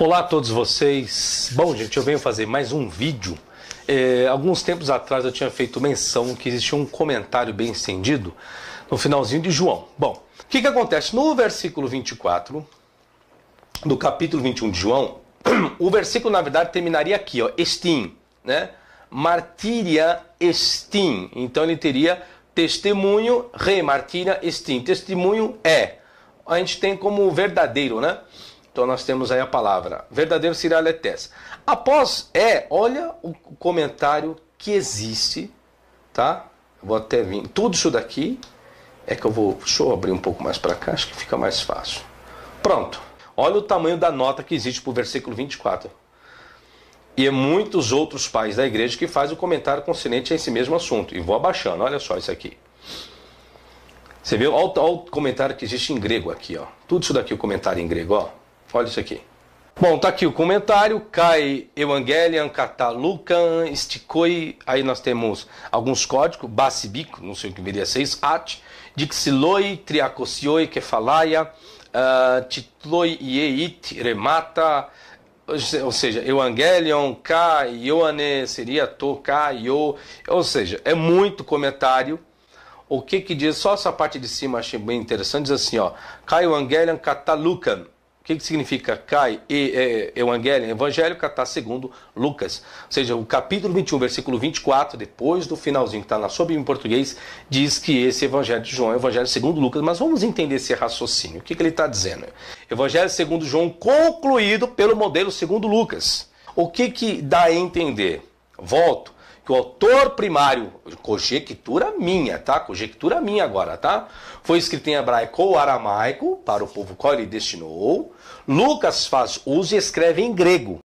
Olá a todos vocês. Bom, gente, eu venho fazer mais um vídeo. É, alguns tempos atrás eu tinha feito menção que existia um comentário bem estendido no finalzinho de João. Bom, o que, que acontece? No versículo 24 do capítulo 21 de João, o versículo na verdade terminaria aqui, ó, estim, né? Martíria estim. Então ele teria testemunho, re, martíria estim. Testemunho é. A gente tem como verdadeiro, né? Então nós temos aí a palavra verdadeiro siraletés. Após é, olha o comentário que existe, tá? vou até vir. Tudo isso daqui é que eu vou. Deixa eu abrir um pouco mais para cá, acho que fica mais fácil. Pronto. Olha o tamanho da nota que existe para o versículo 24. E é muitos outros pais da igreja que fazem o comentário consonante a esse mesmo assunto. E vou abaixando, olha só isso aqui. Você viu? Olha, o comentário que existe em grego aqui, ó. Tudo isso daqui, o comentário em grego, ó. Olha isso aqui. Bom, tá aqui o comentário. Kai Evangelion Katalukan Stikoi. Aí nós temos alguns códigos. Basibico, não sei o que viria a ser isso. At. Dixiloi Triacosioi Kefalaia. Uh, Titloi Ieit Remata. Ou seja, Evangelion, Ka, Ioane, seria To, Io. Ou seja, é muito comentário. O que que diz? Só essa parte de cima achei bem interessante. Diz assim, ó. Ka Evangelion Katalukan que, que significa cai e é, evangelho? Evangelho está segundo Lucas. Ou seja, o capítulo 21, versículo 24, depois do finalzinho que está na sua Bíblia em português, diz que esse evangelho de João é o evangelho segundo Lucas. Mas vamos entender esse raciocínio. O que, que ele está dizendo? Evangelho segundo João concluído pelo modelo segundo Lucas. O que, que dá a entender? Volto que o autor primário, conjectura minha, tá? Conjectura minha agora, tá? Foi escrito em hebraico ou aramaico, para o povo qual ele destinou. Lucas faz uso e escreve em grego.